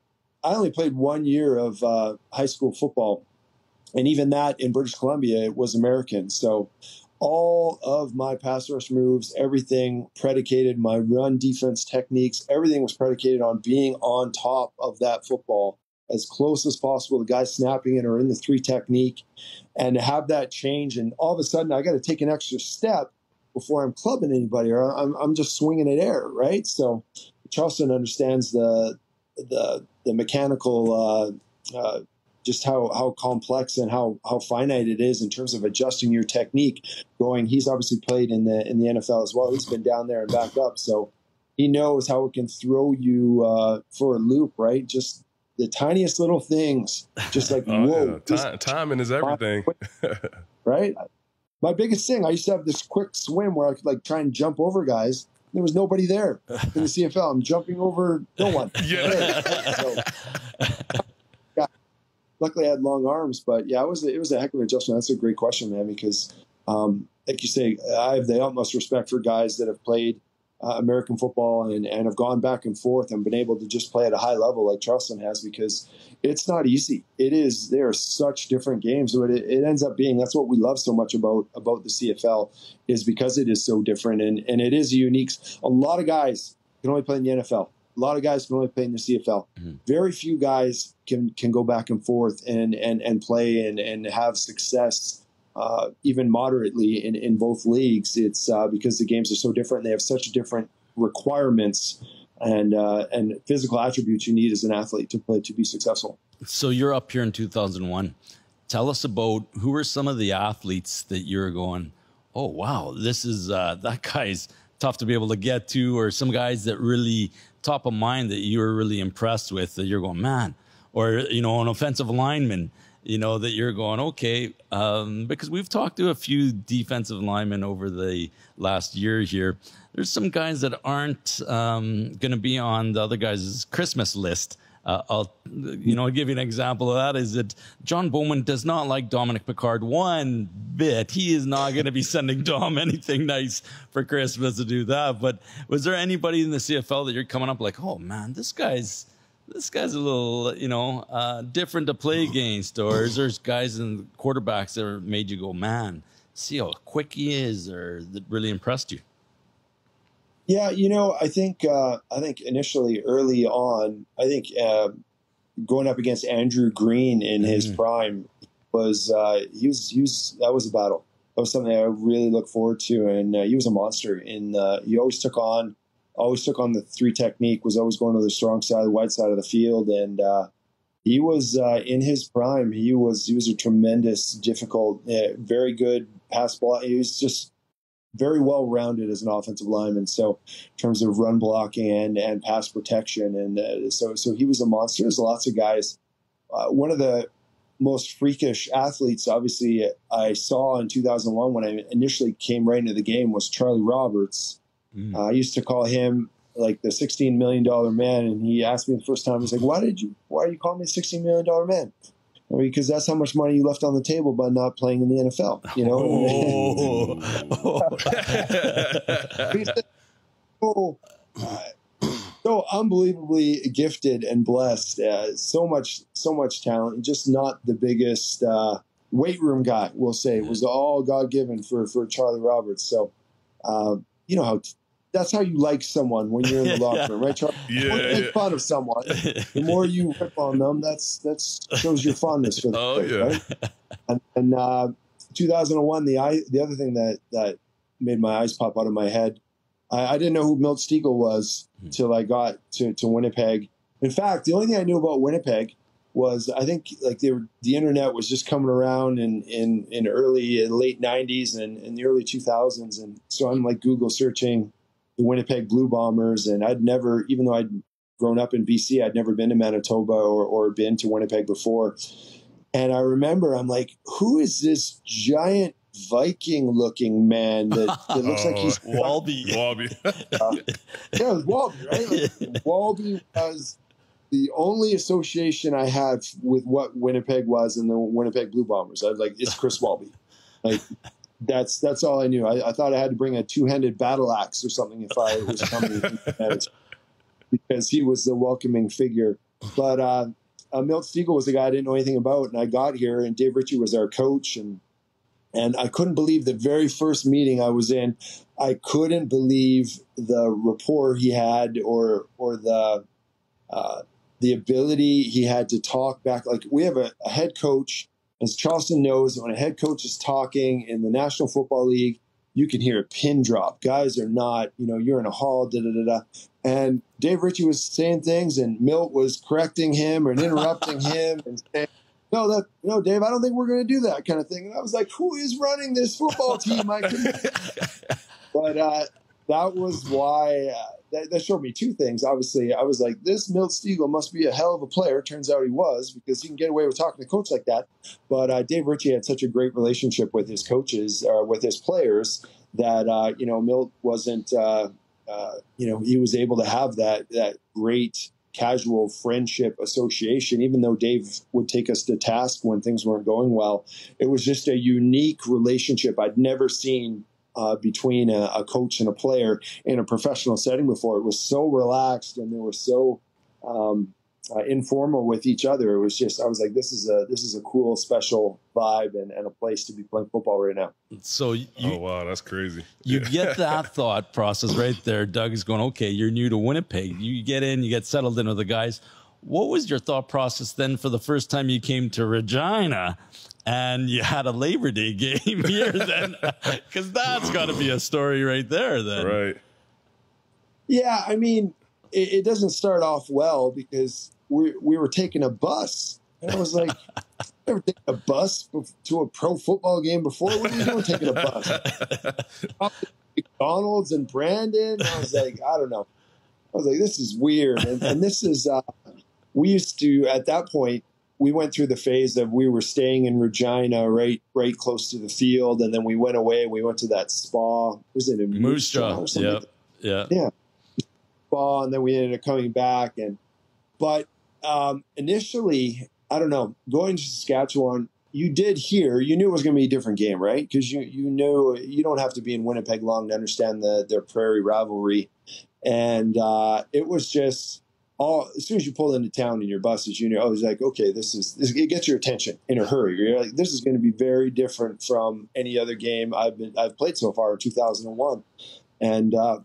Speaker 3: I only played one year of uh, high school football, and even that in British Columbia it was American. So all of my pass rush moves, everything predicated, my run defense techniques, everything was predicated on being on top of that football as close as possible. The guy snapping it or in the three technique, and have that change, and all of a sudden I got to take an extra step before I'm clubbing anybody or I'm, I'm just swinging it air, right? So Charleston understands the the the mechanical uh, uh, just how how complex and how how finite it is in terms of adjusting your technique. Going, he's obviously played in the in the NFL as well. He's been down there and back up, so he knows how it can throw you uh, for a loop, right? Just the tiniest little things, just like oh, whoa,
Speaker 2: yeah. Time, timing is everything,
Speaker 3: right? My biggest thing, I used to have this quick swim where I could like try and jump over guys. There was nobody there in the CFL. I'm jumping over no one. yeah. So, yeah. Luckily, I had long arms, but yeah, it was a, it was a heck of an adjustment. That's a great question, man. Because, um, like you say, I have the utmost respect for guys that have played uh, American football and, and have gone back and forth and been able to just play at a high level like Charleston has because it's not easy. It is. There are such different games, but it, it, ends up being that's what we love so much about about the CFL is because it is so different and and it is unique. A lot of guys can only play in the NFL. A lot of guys can only play in the CFL. Mm-hmm. Very few guys can can go back and forth and and and play and and have success uh, even moderately in, in both leagues. It's uh, because the games are so different. They have such different requirements and uh, and physical attributes you need as an athlete to play to be successful.
Speaker 1: So you're up here in 2001. Tell us about who are some of the athletes that you're going. Oh wow, this is uh, that guy's tough to be able to get to, or some guys that really top of mind that you were really impressed with. That you're going, man, or you know, an offensive lineman you know, that you're going, okay, um, because we've talked to a few defensive linemen over the last year here. There's some guys that aren't um, going to be on the other guys' Christmas list. Uh, I'll, you know, I'll give you an example of that is that John Bowman does not like Dominic Picard one bit. He is not going to be sending Dom anything nice for Christmas to do that. But was there anybody in the CFL that you're coming up like, oh man, this guy's, this guy's a little, you know, uh, different to play against, or is there's guys in quarterbacks that made you go, man, see how quick he is, or that really impressed you?
Speaker 3: Yeah, you know, I think uh, I think initially early on, I think uh, going up against Andrew Greene in his mm. prime was uh, he was he was that was a battle. That was something I really look forward to, and uh, he was a monster. And uh, he always took on always took on the three technique, was always going to the strong side, the wide side of the field, and uh, he was uh, in his prime. He was he was a tremendous, difficult, uh, very good pass ball. He was just very well rounded as an offensive lineman. So in terms of run blocking and and pass protection, and uh, so so he was a monster. There's lots of guys. Uh, one of the most freakish athletes, obviously, I saw in 2001 when I initially came right into the game was Charlie Roberts. Mm. Uh, I used to call him like the $16 million man. And he asked me the first time, he's like, why did you, why are you calling me $16 million man? because that's how much money you left on the table by not playing in the NFL, you know? Oh. oh, so unbelievably gifted and blessed. Uh, so much, so much talent, just not the biggest uh, weight room guy. We'll say it was all God given for for Charlie Roberts. So, uh, you know how that's how you like someone when you're in the locker room, right, Charlie?
Speaker 2: Yeah,
Speaker 3: Don't
Speaker 2: yeah.
Speaker 3: make fun of someone. The more you rip on them, that's that's shows your fondness for them.
Speaker 2: Oh,
Speaker 3: player,
Speaker 2: yeah.
Speaker 3: right? And, and uh, 2001, the eye, the other thing that that made my eyes pop out of my head, I, I didn't know who Milt Stegall was till I got to, to Winnipeg. In fact, the only thing I knew about Winnipeg was I think like they were, the internet was just coming around in in, in early late 90s and in the early 2000s, and so I'm like Google searching the Winnipeg Blue Bombers, and I'd never, even though I'd grown up in BC, I'd never been to Manitoba or, or been to Winnipeg before. And I remember I'm like, who is this giant Viking looking man that, that looks like he's oh,
Speaker 1: Walby.
Speaker 2: Wallaby.
Speaker 3: Uh, yeah, it was Walby, right? Like, Walby was the only association I had with what Winnipeg was and the Winnipeg Blue Bombers. I was like, it's Chris Walby. Like that's that's all I knew. I, I thought I had to bring a two handed battle axe or something if I was coming because he was the welcoming figure. But uh, uh, Milt Stegall was the guy I didn't know anything about, and I got here, and Dave Ritchie was our coach, and and I couldn't believe the very first meeting I was in. I couldn't believe the rapport he had, or or the uh, the ability he had to talk back. Like we have a, a head coach, as Charleston knows, when a head coach is talking in the National Football League, you can hear a pin drop. Guys are not, you know, you're in a hall, da da da da. And Dave Ritchie was saying things, and Milt was correcting him and interrupting him and saying, "No, that no, Dave, I don't think we're going to do that kind of thing." And I was like, "Who is running this football team?" I but uh, that was why uh, that, that showed me two things. Obviously, I was like, "This Milt Stegall must be a hell of a player." Turns out he was because he can get away with talking to coach like that. But uh, Dave Ritchie had such a great relationship with his coaches, uh, with his players, that uh, you know Milt wasn't. Uh, uh, you know, he was able to have that that great casual friendship association. Even though Dave would take us to task when things weren't going well, it was just a unique relationship I'd never seen uh, between a, a coach and a player in a professional setting before. It was so relaxed and they were so um, uh, informal with each other. It was just I was like, this is a this is a cool, special vibe and, and a place to be playing football right now.
Speaker 1: So you,
Speaker 2: oh wow, that's crazy.
Speaker 1: you
Speaker 2: Yeah.
Speaker 1: get that thought process right there. Doug is going, okay, you're new to Winnipeg. You get in, you get settled in with the guys. What was your thought process then for the first time you came to Regina and you had a Labor Day game here then? Because that's got to be a story right there then.
Speaker 2: right.
Speaker 3: Yeah, I mean, it, it doesn't start off well because we we were taking a bus, and I was like, "Never taken a bus to a pro football game before. What are you doing taking a bus?" McDonald's and Brandon. I was like, I don't know. I was like, this is weird, and, and this is. Uh, we used to at that point. We went through the phase of we were staying in Regina, right, right close to the field, and then we went away. We went to that spa. Was it in
Speaker 1: Moose Jaw. Yeah. Yeah.
Speaker 3: Yeah. ball, and then we ended up coming back. And but um, initially, I don't know, going to Saskatchewan, you did hear, you knew it was going to be a different game, right? Because you you knew you don't have to be in Winnipeg long to understand the their prairie rivalry, and uh, it was just. All, as soon as you pull into town in your buses, you know, I was like, okay, this is, this, it gets your attention in a hurry. You're like, this is going to be very different from any other game I've been, I've played so far in 2001. And, uh,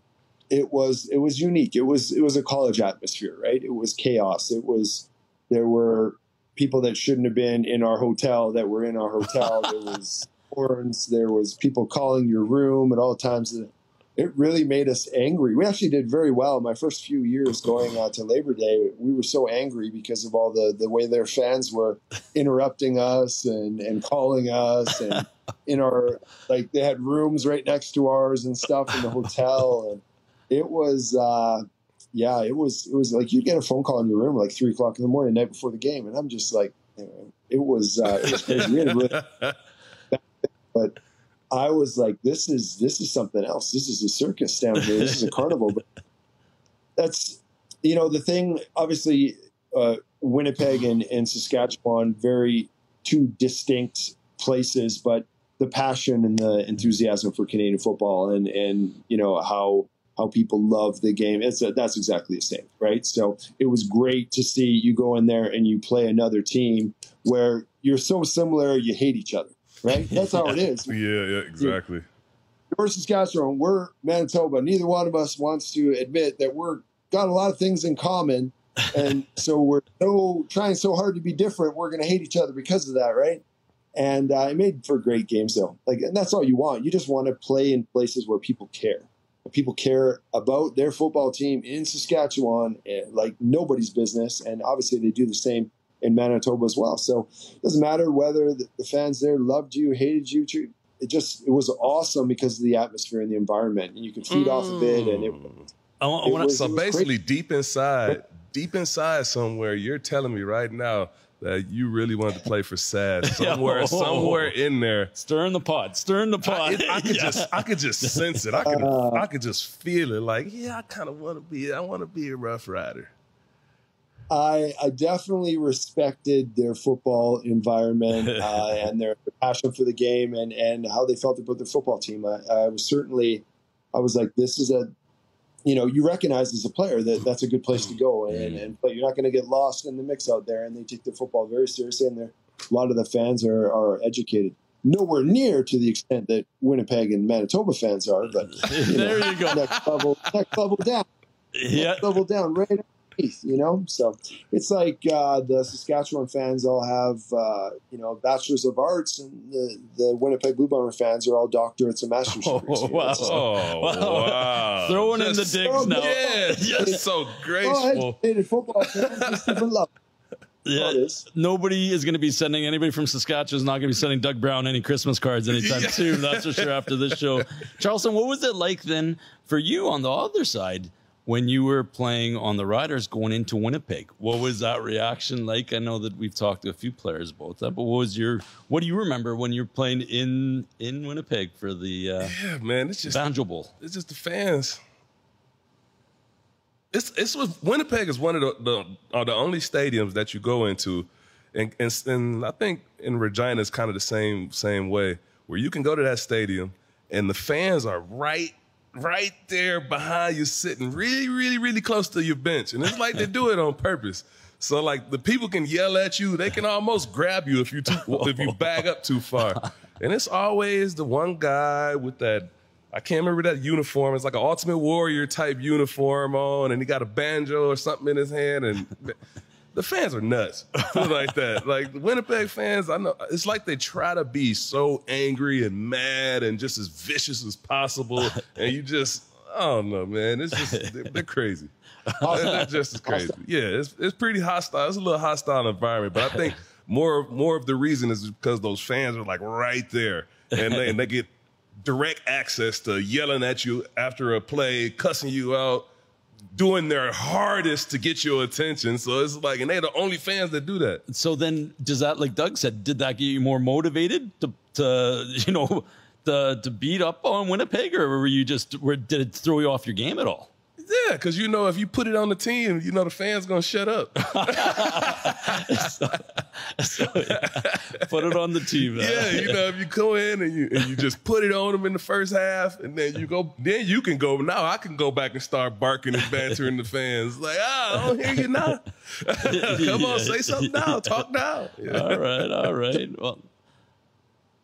Speaker 3: it was it was unique. It was it was a college atmosphere, right? It was chaos. It was there were people that shouldn't have been in our hotel that were in our hotel. there was horns. There was people calling your room at all times. It really made us angry. We actually did very well. My first few years going uh, to Labor Day, we were so angry because of all the the way their fans were interrupting us and and calling us and in our like they had rooms right next to ours and stuff in the hotel and it was uh yeah it was it was like you'd get a phone call in your room like three o'clock in the morning the night before the game and i'm just like you know, it was uh it was crazy we had a really, but i was like this is this is something else this is a circus down here this is a carnival but that's you know the thing obviously uh winnipeg and, and saskatchewan very two distinct places but the passion and the enthusiasm for Canadian football and and you know how how people love the game. It's a, that's exactly the same, right? So it was great to see you go in there and you play another team where you're so similar, you hate each other, right? That's how it is.
Speaker 2: Yeah, yeah, exactly.
Speaker 3: We're Saskatchewan, we're Manitoba. Neither one of us wants to admit that we're got a lot of things in common, and so we're so trying so hard to be different. We're going to hate each other because of that, right? And uh, it made for great games, though. Like, and that's all you want. You just want to play in places where people care. People care about their football team in Saskatchewan, like nobody's business. And obviously, they do the same in Manitoba as well. So it doesn't matter whether the, the fans there loved you, hated you. It just it was awesome because of the atmosphere and the environment, and you can feed mm. off of it. And it,
Speaker 2: I, I want, so basically, deep inside, deep inside somewhere, you're telling me right now that you really wanted to play for Sad somewhere, somewhere in there.
Speaker 1: Stirring the pot, stirring the pot.
Speaker 2: I, it, I could yeah. just, I could just sense it. I could, uh, I could just feel it. Like, yeah, I kind of want to be. I want to be a Rough Rider.
Speaker 3: I, I definitely respected their football environment uh, and their passion for the game and, and how they felt about their football team. I, I was certainly, I was like, this is a you know, you recognize as a player that that's a good place to go and, and play. You're not going to get lost in the mix out there. And they take their football very seriously, and there, a lot of the fans are, are educated. Nowhere near to the extent that Winnipeg and Manitoba fans are, but
Speaker 1: you there know, you go.
Speaker 3: Next level, next level down.
Speaker 1: Yeah,
Speaker 3: next level down, right you know? So it's like uh, the Saskatchewan fans all have, uh, you know, bachelors of arts, and the, the Winnipeg Blue Bomber fans are all doctorates and master's degrees.
Speaker 2: Oh, wow. Oh, wow.
Speaker 1: Throwing in the digs so, now.
Speaker 2: Yeah, just so graceful.
Speaker 3: Oh, football fans, just different love.
Speaker 1: Yeah, nobody is going to be sending anybody from Saskatchewan is not going to be sending Doug Brown any Christmas cards anytime yeah. soon. That's for sure. After this show, Charleston, what was it like then for you on the other side? When you were playing on the Riders going into Winnipeg. What was that reaction like? I know that we've talked to a few players about that, but what was your what do you remember when you were playing in in Winnipeg for the uh,
Speaker 2: yeah man? It's just
Speaker 1: Banjo Bowl.
Speaker 2: It's just the fans. It's it's was Winnipeg is one of the the, are the only stadiums that you go into, and, and and I think in Regina is kind of the same same way where you can go to that stadium and the fans are right right there behind you, sitting really, really, really close to your bench. And it's like they do it on purpose. So like the people can yell at you, they can almost grab you if you too, if you bag up too far. And it's always the one guy with that I can't remember that uniform. It's like an Ultimate Warrior type uniform on, and he got a banjo or something in his hand. And the fans are nuts like that. Like the Winnipeg fans, I know it's like they try to be so angry and mad and just as vicious as possible, and you just I don't know, man. It's just they're, they're crazy. they're just as crazy. Yeah, it's it's pretty hostile. It's a little hostile environment, but I think more more of the reason is because those fans are like right there, and they, and they get direct access to yelling at you after a play, cussing you out doing their hardest to get your attention. So it's like, and they're the only fans that do that.
Speaker 1: So then, does that, like Doug said, did that get you more motivated to, to you know, to, to beat up on Winnipeg, or were you just, were, did it throw you off your game at all?
Speaker 2: Yeah, because you know if you put it on the team, you know the fans gonna shut up.
Speaker 1: so, so, put it on the team.
Speaker 2: Yeah, you know if you go in and you and you just put it on them in the first half, and then you go, then you can go. Now I can go back and start barking and bantering the fans like, ah, I don't hear you now. Come on, say something now. Talk now.
Speaker 1: Yeah. All right, all right. Well,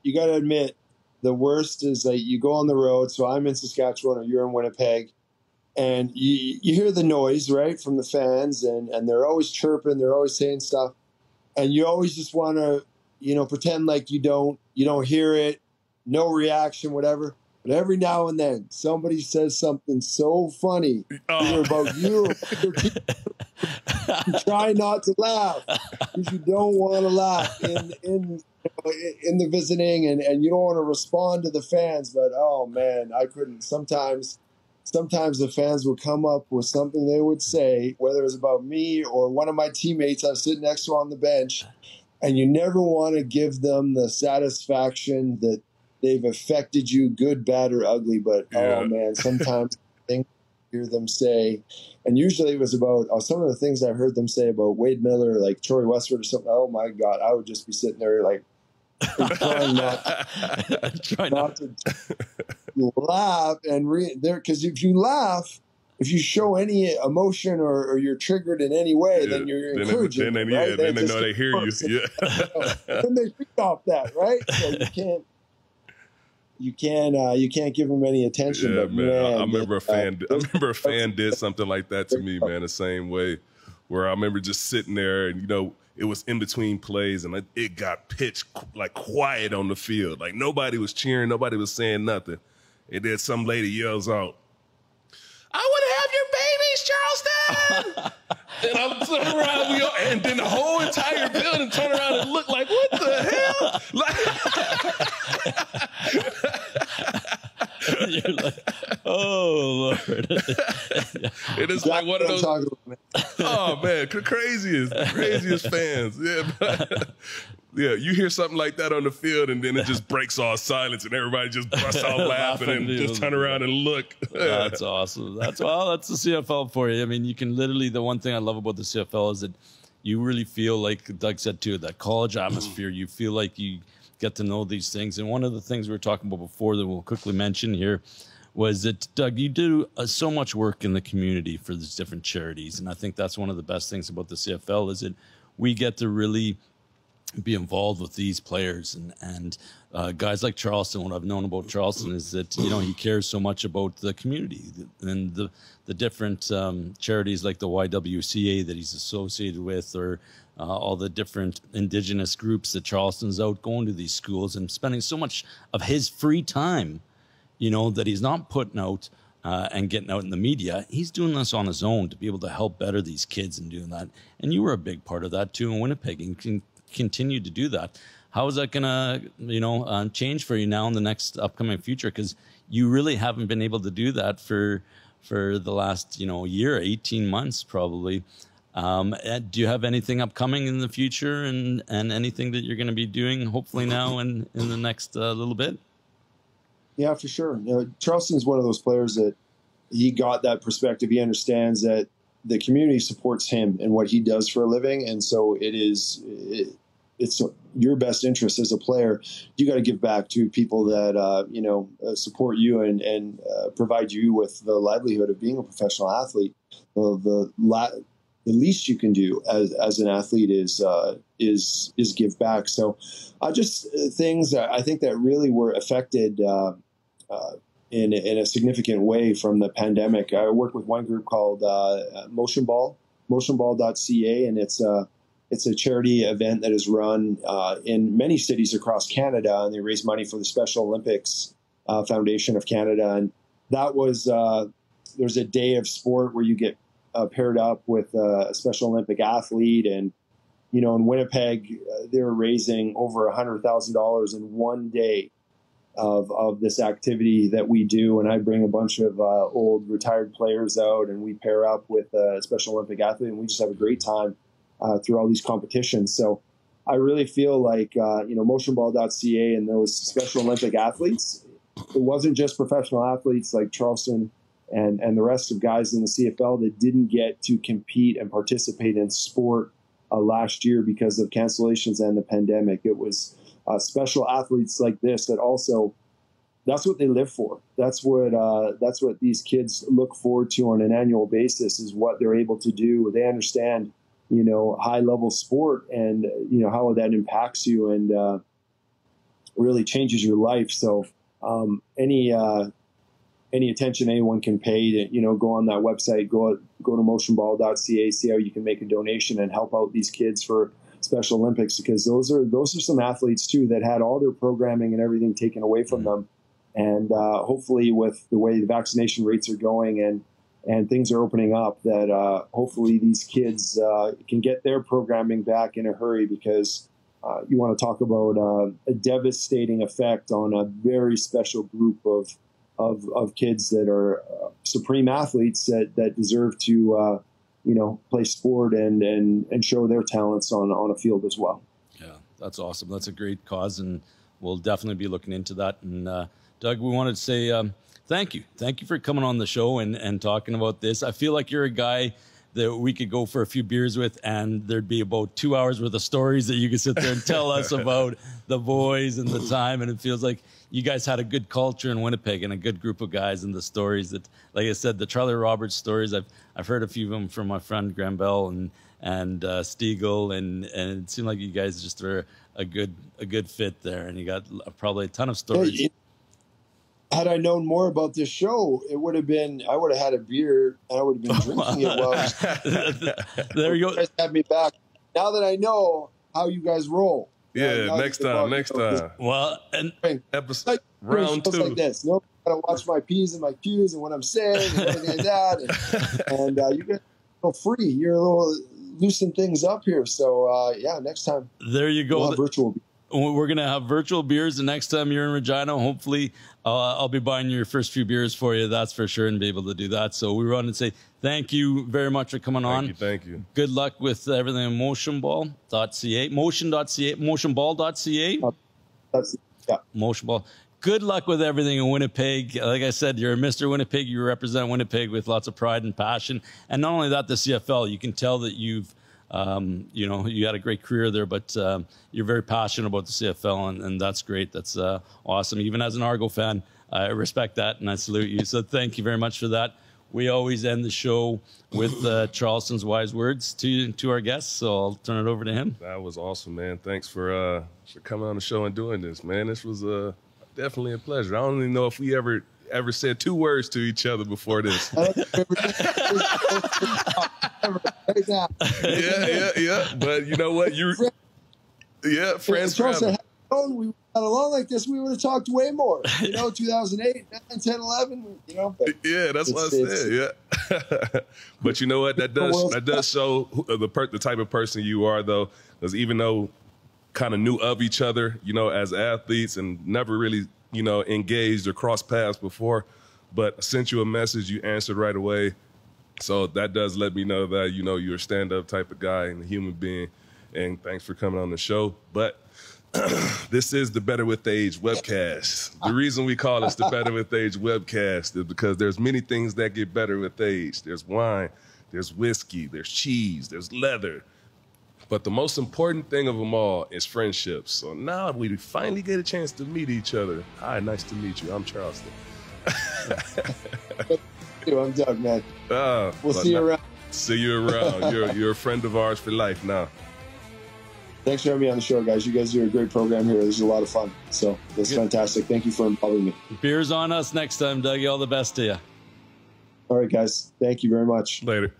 Speaker 3: you got to admit the worst is that you go on the road. So I'm in Saskatchewan or you're in Winnipeg and you, you hear the noise right from the fans and, and they're always chirping they're always saying stuff and you always just want to you know pretend like you don't you don't hear it no reaction whatever but every now and then somebody says something so funny oh. about you you try not to laugh because you don't want to laugh in in in the visiting and, and you don't want to respond to the fans but oh man i couldn't sometimes sometimes the fans would come up with something they would say, whether it was about me or one of my teammates I was sitting next to on the bench, and you never want to give them the satisfaction that they've affected you, good, bad, or ugly. But oh, yeah. oh man, sometimes things hear them say, and usually it was about oh, some of the things I heard them say about Wade Miller, like Troy Westwood or something. Oh my God, I would just be sitting there like trying not, trying not to laugh and re- there because if you laugh, if you show any emotion or, or you're triggered in any way,
Speaker 2: Yeah,
Speaker 3: then you're
Speaker 2: then,
Speaker 3: encouraging.
Speaker 2: then,
Speaker 3: them,
Speaker 2: yeah,
Speaker 3: right?
Speaker 2: then they
Speaker 3: it
Speaker 2: know they
Speaker 3: gets
Speaker 2: hear you.
Speaker 3: worse.
Speaker 2: Yeah.
Speaker 3: then they feed off that, right? So you can't. You can't. Uh, you can't give them any attention.
Speaker 2: Yeah,
Speaker 3: but
Speaker 2: man. I, I remember
Speaker 3: uh,
Speaker 2: a fan. I remember a fan did something like that to me, man. The same way, where I remember just sitting there, and you know, it was in between plays, and it, got pitch like quiet on the field. Like nobody was cheering, nobody was saying nothing, and then some lady yells out, "I want to have your babies, Charleston!" and I'm turning around, all, and then the whole entire building turn around and looked like, "What the hell?" Like.
Speaker 1: You're like, oh Lord.
Speaker 2: It is like one of those.
Speaker 3: talking about, man.
Speaker 2: Oh man, craziest, craziest fans. Yeah, but- yeah. You hear something like that on the field, and then it just breaks all silence, and everybody just busts out laughing and
Speaker 1: Laughing,
Speaker 2: just turn around and look.
Speaker 1: That's awesome. That's well, that's the CFL for you. I mean, you can literally. The one thing I love about the CFL is that you really feel like Doug said too, that college mm. atmosphere. You feel like you get to know these things. And one of the things we were talking about before that we'll quickly mention here was that Doug, you do uh, so much work in the community for these different charities, and I think that's one of the best things about the CFL is that we get to really be involved with these players and and uh, guys like Charleston. What I've known about Charleston is that you know he cares so much about the community and the the different um, charities like the YWCA that he's associated with, or uh, all the different indigenous groups that Charleston's out going to these schools and spending so much of his free time, you know, that he's not putting out. Uh, and getting out in the media, he's doing this on his own to be able to help better these kids and doing that. And you were a big part of that too in Winnipeg, and can continue to do that. How is that going to, you know, um, change for you now in the next upcoming future? Because you really haven't been able to do that for for the last, you know, year, eighteen months probably. Um, uh, do you have anything upcoming in the future, and and anything that you're going to be doing, hopefully now and in the next uh, little bit?
Speaker 3: Yeah, for sure. You know, one of those players that he got that perspective. He understands that the community supports him and what he does for a living, and so it is. It, it's your best interest as a player. You got to give back to people that uh, you know uh, support you and and uh, provide you with the livelihood of being a professional athlete. The the, la- the least you can do as, as an athlete is uh, is is give back. So, uh, just uh, things I think that really were affected uh, in in a significant way from the pandemic. I work with one group called uh, Motion Ball, motionball.ca, and it's a it's a charity event that is run uh, in many cities across Canada, and they raise money for the Special Olympics uh, Foundation of Canada. And that was uh, there's a day of sport where you get uh, paired up with uh, a Special Olympic athlete, and you know in Winnipeg uh, they were raising over hundred thousand dollars in one day of of this activity that we do. And I bring a bunch of uh, old retired players out, and we pair up with a Special Olympic athlete, and we just have a great time uh, through all these competitions. So I really feel like uh, you know motionball.ca and those Special Olympic athletes. It wasn't just professional athletes like Charleston and and the rest of guys in the CFL that didn't get to compete and participate in sport uh, last year because of cancellations and the pandemic. It was uh, special athletes like this that also that's what they live for. That's what uh, that's what these kids look forward to on an annual basis is what they're able to do. They understand you know high level sport and you know how that impacts you and uh, really changes your life. So um, any uh, any attention anyone can pay to you know go on that website go go to motionball.ca see how you can make a donation and help out these kids for special olympics because those are those are some athletes too that had all their programming and everything taken away from them. And uh, hopefully with the way the vaccination rates are going and and things are opening up that uh, hopefully these kids uh, can get their programming back in a hurry because uh, you want to talk about uh, a devastating effect on a very special group of of, of kids that are uh, supreme athletes that, that deserve to uh, you know play sport and, and and show their talents on on a field as well.
Speaker 1: Yeah, that's awesome. That's a great cause, and we'll definitely be looking into that. And Doug, we wanted to say um, thank you, thank you for coming on the show and and talking about this. I feel like you're a guy that we could go for a few beers with, and there'd be about two hours worth of stories that you could sit there and tell us about the boys and the time. And it feels like you guys had a good culture in Winnipeg and a good group of guys, and the stories that, like I said, the Charlie Roberts stories. I've I've heard a few of them from my friend Graham Bell and and uh, Stegall, and and it seemed like you guys just were a good a good fit there, and you got probably a ton of stories.
Speaker 3: Hey, had I known more about this show, it would have been I would have had a beer and I would have been drinking it while
Speaker 1: there you go.
Speaker 3: guys have me back. Now that I know how you guys roll.
Speaker 2: Yeah,
Speaker 3: now
Speaker 2: next time, next time.
Speaker 1: Well, and
Speaker 2: Episode
Speaker 3: like
Speaker 2: round two.
Speaker 3: like this. No, gotta watch my p's and my q's and what I'm saying and everything like that. And, and uh, you get a little free. You're a little loosen things up here. So uh, yeah, next time
Speaker 1: there you go.
Speaker 3: we'll have virtual.
Speaker 1: We're gonna have virtual beers the next time you're in Regina. Hopefully, uh, I'll be buying your first few beers for you. That's for sure, and be able to do that. So we want to say thank you very much for coming on.
Speaker 2: Thank you, thank you.
Speaker 1: Good luck with everything on motionball.ca, motion.ca, motionball.ca,
Speaker 3: That's yeah.
Speaker 1: motionball. Good luck with everything in Winnipeg. Like I said, you're a Mr. Winnipeg. You represent Winnipeg with lots of pride and passion. And not only that, the CFL, you can tell that you've, um, you know, you had a great career there, but um, you're very passionate about the CFL, and, and that's great. That's uh, awesome. Even as an Argo fan, I respect that and I salute you. So thank you very much for that. We always end the show with uh, Charleston's wise words to to our guests. So I'll turn it over to him.
Speaker 2: That was awesome, man. Thanks for uh for coming on the show and doing this, man. This was uh definitely a pleasure. I don't even know if we ever ever said two words to each other before this.
Speaker 3: right now.
Speaker 2: yeah, yeah, yeah. But you know what? You yeah, friends forever.
Speaker 3: said, had we known we got along like this, we would have talked way more. You know, 2008, 9, 10, 11, you know. But
Speaker 2: Yeah, that's what I said. Yeah, but you know what? That does that does show uh, the per- the type of person you are, though. Because even though kind of knew of each other, you know, as athletes, and never really, you know, engaged or crossed paths before, but I sent you a message, you answered right away. So that does let me know that you know you're a stand-up type of guy and a human being. And thanks for coming on the show. But this is the Better with Age webcast. The reason we call this the Better with Age webcast is because there's many things that get better with age. There's wine, there's whiskey, there's cheese, there's leather. But the most important thing of them all is friendships. So now we finally get a chance to meet each other. Hi, nice to meet you. I'm Charleston.
Speaker 3: dude, I'm Doug, man.
Speaker 2: Ah,
Speaker 3: We'll see you
Speaker 2: now-
Speaker 3: around.
Speaker 2: See you around. You're you're a friend of ours for life now.
Speaker 3: Thanks for having me on the show, guys. You guys do a great program here. This is a lot of fun. So that's
Speaker 2: Yeah.
Speaker 3: fantastic. Thank you for involving me.
Speaker 1: Beers on us next time, Dougie. All the best to you.
Speaker 3: All right, guys. Thank you very much.
Speaker 2: Later.